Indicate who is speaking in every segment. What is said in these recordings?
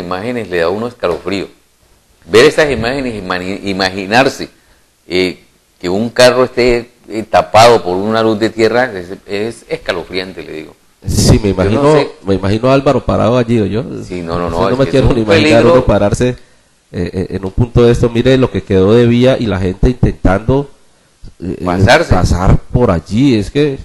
Speaker 1: imágenes le da a uno escalofrío. Ver esas imágenes, imaginarse eh, que un carro esté eh, tapado por una luz de tierra es, es escalofriante, le digo.
Speaker 2: Sí, me
Speaker 1: no
Speaker 2: imagino,
Speaker 1: sé.
Speaker 2: me imagino a Álvaro parado allí, ¿o yo?
Speaker 1: Sí, no, no, no, es
Speaker 2: me quiero ni imaginar
Speaker 1: peligro.
Speaker 2: uno pararse eh, en un punto de esto. Mire lo que quedó de vía y la gente intentando
Speaker 1: Pasarse.
Speaker 2: pasar por allí. Es que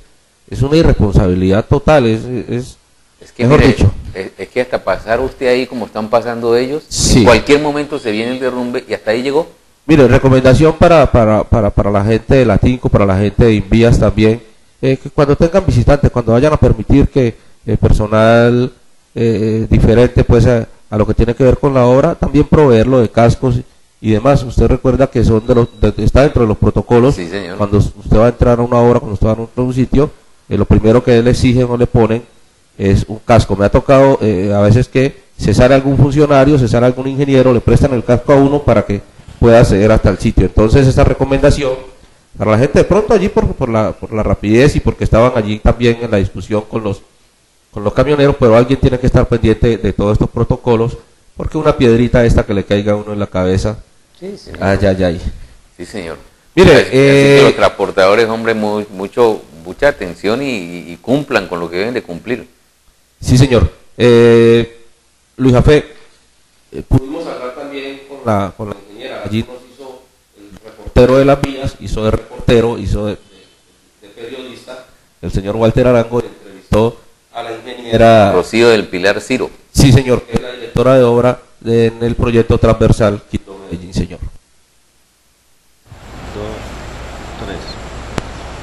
Speaker 2: es una irresponsabilidad total. Es, es,
Speaker 1: Es que,
Speaker 2: mejor
Speaker 1: mire,
Speaker 2: dicho.
Speaker 1: Es, es que hasta pasar usted ahí como están pasando ellos,
Speaker 2: Sí.
Speaker 1: en cualquier momento se viene el derrumbe y hasta ahí llegó.
Speaker 2: Mire, recomendación para, para, para, para la gente de Latinco, para la gente de Invías también, eh, que cuando tengan visitantes, cuando vayan a permitir que eh, personal eh, diferente pues a, a lo que tiene que ver con la obra, también proveerlo de cascos y demás. Usted recuerda que son de los, de- está dentro de los protocolos.
Speaker 1: Sí, señor.
Speaker 2: Cuando usted va a entrar a una obra, cuando usted va a entrar a un sitio, eh, lo primero que le exigen o le ponen es un casco. Me ha tocado eh, a veces que se sale algún funcionario, se sale algún ingeniero, le prestan el casco a uno para que pueda acceder hasta el sitio. Entonces, esta recomendación para la gente de pronto allí por, por, la, por la rapidez y porque estaban allí también en la discusión con los, con los camioneros, pero alguien tiene que estar pendiente de todos estos protocolos porque una piedrita esta que le caiga a uno en la cabeza,
Speaker 1: Sí, señor.
Speaker 2: ay, ay, ay.
Speaker 1: Sí, señor.
Speaker 2: Mire,
Speaker 1: Así-
Speaker 2: eh,
Speaker 1: que los transportadores, hombre, mu- mucho, mucha atención y- y cumplan con lo que deben de cumplir.
Speaker 2: Sí, señor. Eh, Luis Jafé, eh, pudimos hablar también con la, con la ingeniera. Allí nos hizo el reportero de las vías, hizo de reportero, hizo de, de- de periodista. El señor Walter Arango entrevistó a la ingeniera.
Speaker 1: Rocío del Pilar Ciro.
Speaker 2: Sí, señor, que es la directora de obra de- en el proyecto transversal Quito Medellín, señor.
Speaker 3: dos, tres.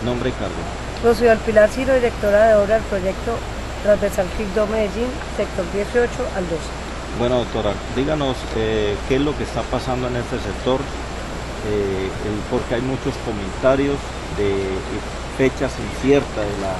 Speaker 3: Nombre y cargo.
Speaker 4: Rocío del Pilar Ciro, directora de obra del proyecto Transversal Quibdó Medellín, sector 18 al 12.
Speaker 3: Bueno, doctora, díganos eh, qué es lo que está pasando en este sector, eh, porque hay muchos comentarios de fechas inciertas de la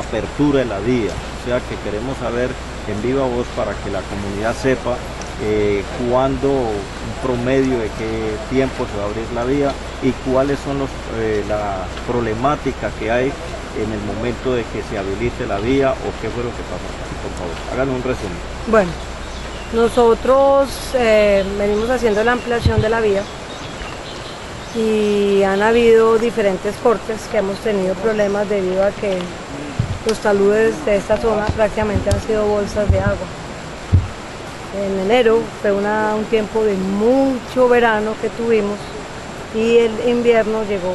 Speaker 3: apertura de la vía. O sea que queremos saber en viva voz para que la comunidad sepa eh, cuándo, un promedio de qué tiempo se va a abrir la vía y cuáles son los, eh, las problemáticas que hay en el momento de que se habilite la vía o qué fue lo que pasó. Por favor, háganos un resumen.
Speaker 4: Bueno, nosotros eh, venimos haciendo la ampliación de la vía y han habido diferentes cortes que hemos tenido problemas debido a que los taludes de esta zona prácticamente han sido bolsas de agua. En enero fue una- un tiempo de mucho verano que tuvimos y el invierno llegó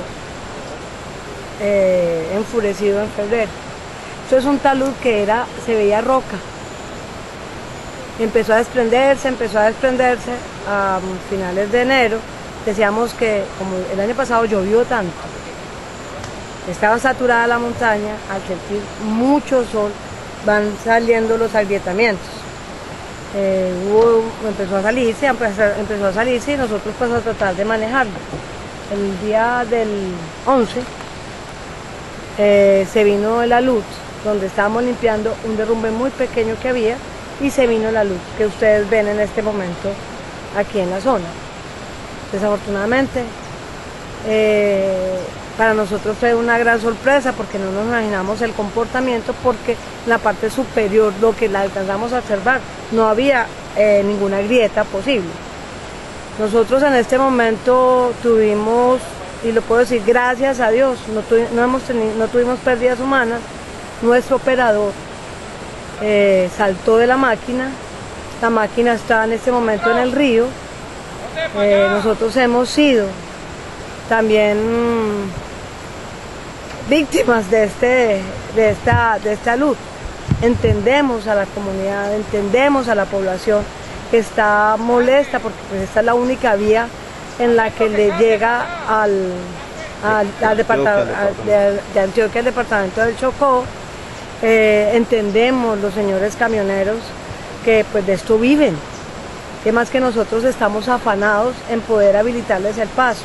Speaker 4: eh, enfurecido en febrero. Esto es un talud que era, se veía roca, empezó a desprenderse, empezó a desprenderse a finales de enero. Decíamos que como el año pasado llovió tanto, estaba saturada la montaña, al sentir mucho sol van saliendo los agrietamientos. Eh, empezó a salirse, empezó a salirse y nosotros pues a tratar de manejarlo. El día del 11 eh, se vino la luz, donde estábamos limpiando un derrumbe muy pequeño que había y se vino la luz que ustedes ven en este momento aquí en la zona. Desafortunadamente, eh, para nosotros fue una gran sorpresa porque no nos imaginamos el comportamiento porque en la parte superior, lo que la alcanzamos a observar, no había eh, ninguna grieta posible. Nosotros en este momento tuvimos, y lo puedo decir, gracias a Dios, no, tuvi- no hemos teni- no tuvimos pérdidas humanas. Nuestro operador eh, saltó de la máquina, la máquina está en este momento en el río. Eh, nosotros hemos sido también mm, víctimas de, este, de, esta, de esta luz. Entendemos a la comunidad, entendemos a la población que está molesta porque pues, esta es la única vía en la que le llega al, al, al departa- al- de, de Antioquia, el departamento del Chocó. Eh, entendemos los señores camioneros que pues de esto viven, que más que nosotros estamos afanados en poder habilitarles el paso.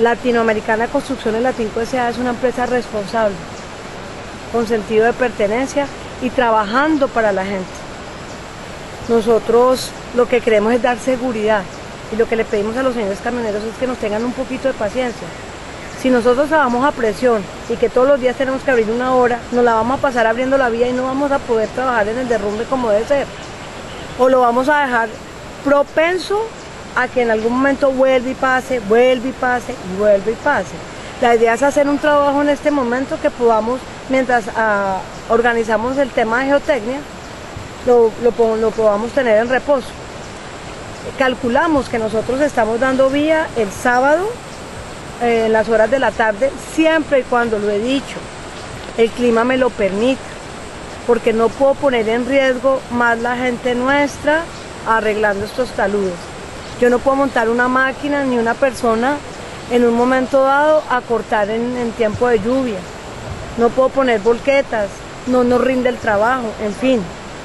Speaker 4: Latinoamericana Construcciones Latinco S.A. es una empresa responsable, con sentido de pertenencia y trabajando para la gente. Nosotros lo que queremos es dar seguridad y lo que le pedimos a los señores camioneros es que nos tengan un poquito de paciencia. Si nosotros trabajamos a presión y que todos los días tenemos que abrir una hora, nos la vamos a pasar abriendo la vía y no vamos a poder trabajar en el derrumbe como debe ser. o lo vamos a dejar propenso a que en algún momento vuelva y pase, vuelva y pase y vuelva y pase. La idea es hacer un trabajo en este momento que podamos, mientras ah, organizamos el tema de geotecnia, lo, lo podamos tener en reposo. Calculamos que nosotros estamos dando vía el sábado eh, en las horas de la tarde, siempre y cuando lo he dicho, el clima me lo permita, porque no puedo poner en riesgo más la gente nuestra arreglando estos taludes. Yo no puedo montar una máquina ni una persona en un momento dado a cortar en, tiempo de lluvia. No puedo poner volquetas, no nos rinde el trabajo, en fin.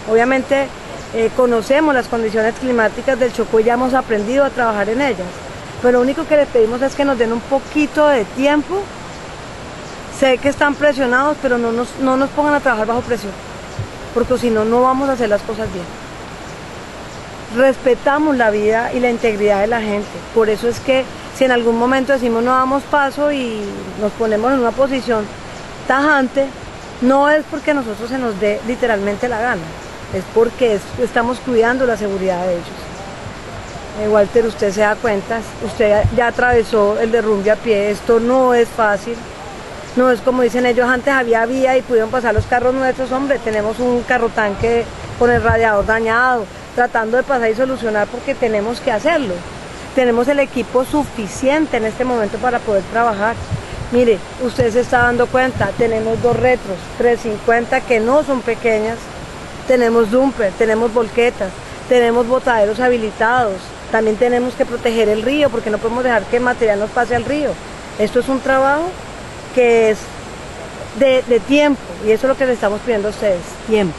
Speaker 4: Obviamente eh, conocemos las condiciones climáticas del Chocó y ya hemos aprendido a trabajar en ellas. Pero lo único que les pedimos es que nos den un poquito de tiempo. Sé que están presionados, pero no nos, no nos pongan a trabajar bajo presión, porque si no, no vamos a hacer las cosas bien. Respetamos la vida y la integridad de la gente. Por eso es que si en algún momento decimos no damos paso y nos ponemos en una posición tajante, no es porque a nosotros se nos dé literalmente la gana, es porque estamos cuidando la seguridad de ellos. Eh, Walter, usted se da cuenta, usted ya atravesó el derrumbe a pie, esto no es fácil, no es como dicen ellos, antes había vía y pudieron pasar los carros nuestros, hombre, tenemos un carro tanque con el radiador dañado, tratando de pasar y solucionar porque tenemos que hacerlo. Tenemos el equipo suficiente en este momento para poder trabajar. Mire, usted se está dando cuenta, tenemos dos retros, 350 que no son pequeñas, tenemos dumper, tenemos volquetas, tenemos botaderos habilitados, también tenemos que proteger el río porque no podemos dejar que material nos pase al río. Esto es un trabajo que es de, tiempo y eso es lo que le estamos pidiendo a ustedes, tiempo.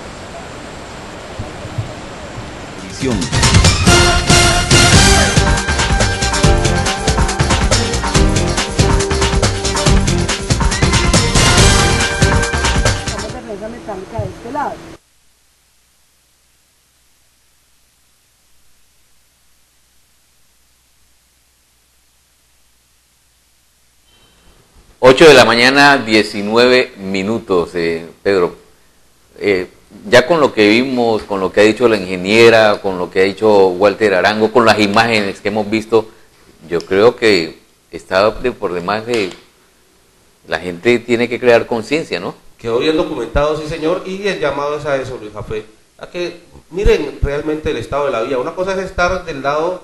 Speaker 1: 8 de la mañana, 19 minutos, eh, Pedro. Eh, ya con lo que vimos, con lo que ha dicho la ingeniera, con lo que ha dicho Walter Arango, con las imágenes que hemos visto, yo creo que está por demás de... La gente tiene que crear conciencia, ¿no?
Speaker 2: Quedó bien documentado, sí señor, y el llamado es a eso, Luis Jafé, a que miren realmente el estado de la vía. Una cosa es estar del lado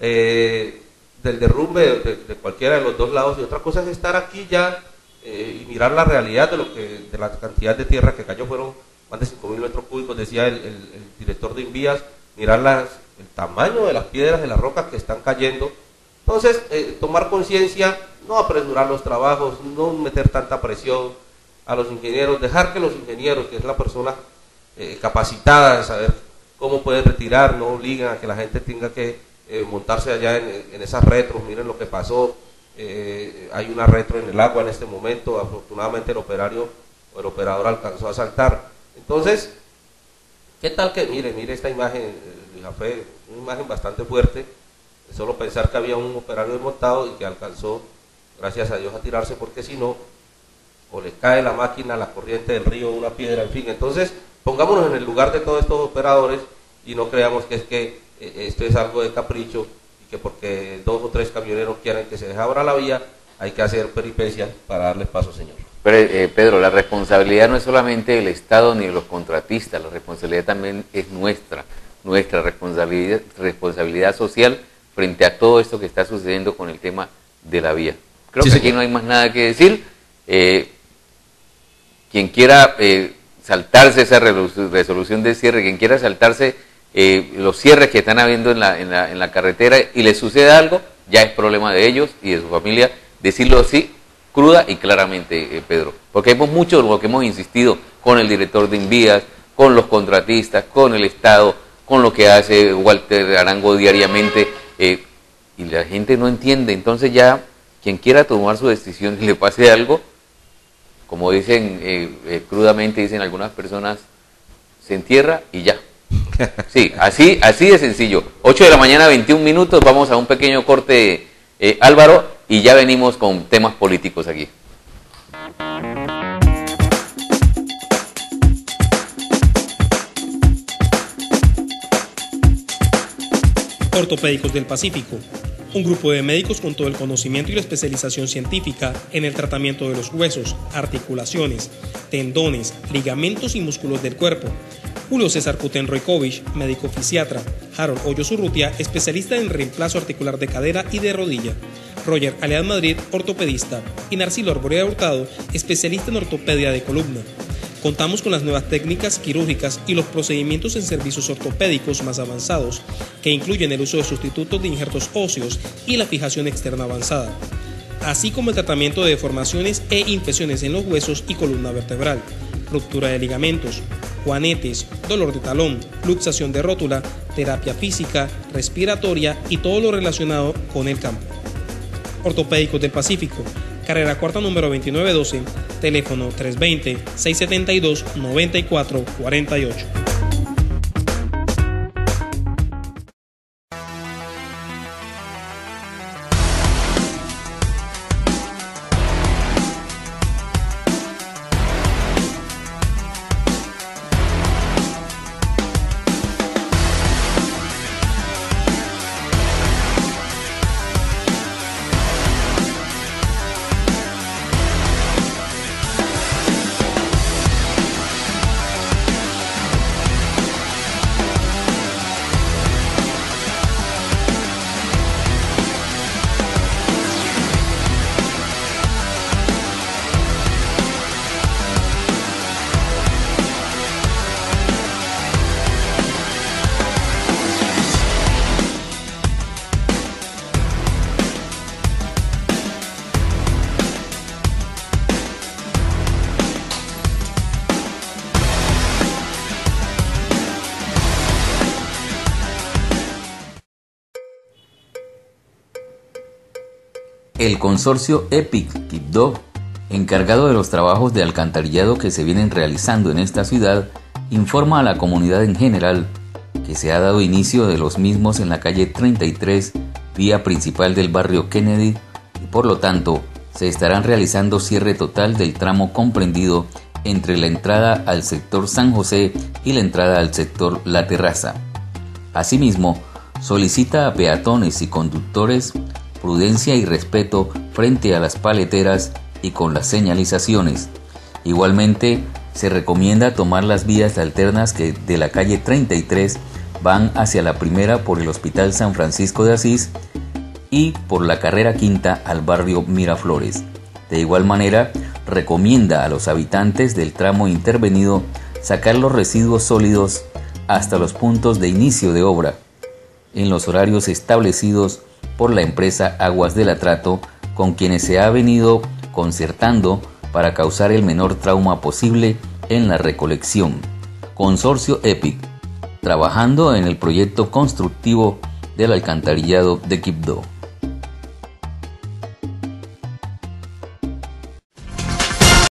Speaker 2: eh, del derrumbe de, cualquiera de los dos lados. Y otra cosa es estar aquí ya eh, y mirar la realidad de lo que de la cantidad de tierra que cayó. Fueron más de 5.000 metros cúbicos decía el, director de Invías mirar las, el tamaño de las piedras de las rocas que están cayendo. Entonces eh, tomar conciencia no apresurar los trabajos no meter tanta presión a los ingenieros dejar que los ingenieros que es la persona eh, capacitada de saber cómo puede retirar no obligan a que la gente tenga que eh, montarse allá en, esas retros, miren lo que pasó, eh, hay una retro en el agua en este momento, afortunadamente el operario o el operador alcanzó a saltar. Entonces, ¿qué tal que, mire, mire esta imagen, eh, una imagen bastante fuerte, solo pensar que había un operario desmontado y que alcanzó, gracias a Dios, a tirarse, porque si no, o le cae la máquina, la corriente del río, una piedra, en fin. Entonces, pongámonos en el lugar de todos estos operadores y no creamos que es que esto es algo de capricho y que porque dos o tres camioneros quieren que se deje ahora la vía, hay que hacer peripecias para darles paso, señor.
Speaker 1: Pero, eh, Pedro, la responsabilidad no es solamente del Estado ni de los contratistas, la responsabilidad también es nuestra, nuestra responsabilidad, responsabilidad social frente a todo esto que está sucediendo con el tema de la vía. Creo que aquí no hay más nada que decir. Eh, quien quiera saltarse esa resolución de cierre, quien quiera saltarse eh, los cierres que están habiendo en la, en, la, en la, carretera y les sucede algo, ya es problema de ellos y de su familia decirlo así, cruda y claramente, eh, Pedro. Porque hemos mucho lo que hemos insistido con el director de Invías, con los contratistas, con el Estado, con lo que hace Walter Arango diariamente, eh, y la gente no entiende. Entonces ya quien quiera tomar su decisión y le pase algo, como dicen crudamente, dicen algunas personas, se entierra y ya, Sí, así, así de sencillo. 8 de la mañana, 21 minutos, vamos a un pequeño corte, eh, Álvaro, y ya venimos con temas políticos aquí.
Speaker 5: Ortopédicos del Pacífico, un grupo de médicos con todo el conocimiento y la especialización científica en el tratamiento de los huesos, articulaciones, tendones, ligamentos y músculos del cuerpo. Julio César Kutenroikovich, médico fisiatra. Harold Hoyos Urrutia, especialista en reemplazo articular de cadera y de rodilla. Roger Alead Madrid, ortopedista. Y Narcilo Arborea Hurtado, especialista en ortopedia de columna. Contamos con las nuevas técnicas quirúrgicas y los procedimientos en servicios ortopédicos más avanzados, que incluyen el uso de sustitutos de injertos óseos y la fijación externa avanzada, así como el tratamiento de deformaciones e infecciones en los huesos y columna vertebral, ruptura de ligamentos, juanetes, dolor de talón, luxación de rótula, terapia física, respiratoria y todo lo relacionado con el campo. Ortopédicos del Pacífico, carrera cuarta número 2912, teléfono 320-672-9448.
Speaker 1: El consorcio EPIC Quibdó, encargado de los trabajos de alcantarillado que se vienen realizando en esta ciudad, informa a la comunidad en general que se ha dado inicio de los mismos en la calle 33, vía principal del barrio Kennedy, y por lo tanto se estarán realizando cierre total del tramo comprendido entre la entrada al sector San José y la entrada al sector La Terraza. Asimismo, solicita a peatones y conductores prudencia y respeto frente a las paleteras y con las señalizaciones. Igualmente, se recomienda tomar las vías alternas que de la calle 33 van hacia la primera por el Hospital San Francisco de Asís y por la carrera quinta al barrio Miraflores. De igual manera, recomienda a los habitantes del tramo intervenido sacar los residuos sólidos hasta los puntos de inicio de obra en los horarios establecidos por la empresa Aguas del Atrato, con quienes se ha venido concertando para causar el menor trauma posible en la recolección. Consorcio EPIC, trabajando en el proyecto constructivo del alcantarillado de Quibdó.